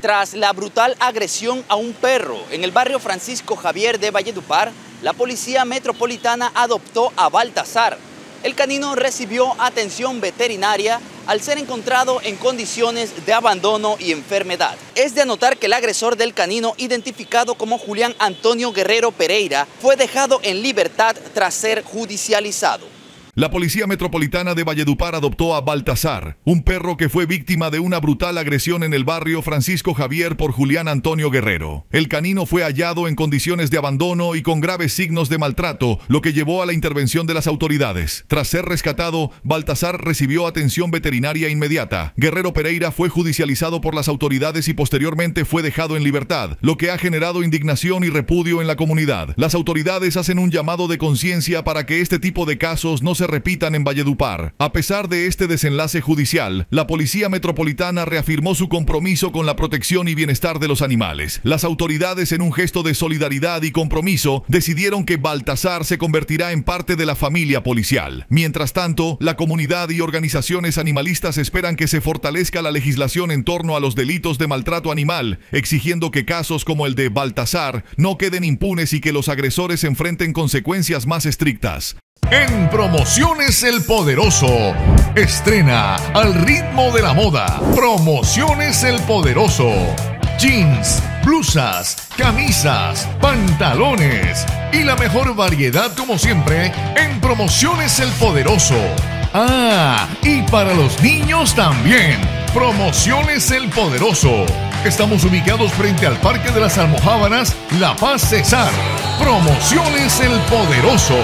Tras la brutal agresión a un perro en el barrio Francisco Javier de Valledupar, la policía metropolitana adoptó a Baltasar. El canino recibió atención veterinaria al ser encontrado en condiciones de abandono y enfermedad. Es de anotar que el agresor del canino, identificado como Julián Antonio Guerrero Pereira, fue dejado en libertad tras ser judicializado. La Policía Metropolitana de Valledupar adoptó a Baltasar, un perro que fue víctima de una brutal agresión en el barrio Francisco Javier por Julián Antonio Guerrero. El canino fue hallado en condiciones de abandono y con graves signos de maltrato, lo que llevó a la intervención de las autoridades. Tras ser rescatado, Baltasar recibió atención veterinaria inmediata. Guerrero Pereira fue judicializado por las autoridades y posteriormente fue dejado en libertad, lo que ha generado indignación y repudio en la comunidad. Las autoridades hacen un llamado de conciencia para que este tipo de casos no se repitan en Valledupar. A pesar de este desenlace judicial, la Policía Metropolitana reafirmó su compromiso con la protección y bienestar de los animales. Las autoridades, en un gesto de solidaridad y compromiso, decidieron que Baltasar se convertirá en parte de la familia policial. Mientras tanto, la comunidad y organizaciones animalistas esperan que se fortalezca la legislación en torno a los delitos de maltrato animal, exigiendo que casos como el de Baltasar no queden impunes y que los agresores enfrenten consecuencias más estrictas. En Promociones El Poderoso. Estrena al ritmo de la moda. Promociones El Poderoso. Jeans, blusas, camisas, pantalones y la mejor variedad como siempre en Promociones El Poderoso. Ah, y para los niños también. Promociones El Poderoso. Estamos ubicados frente al Parque de las Almojábanas, La Paz Cesar. Promociones El Poderoso.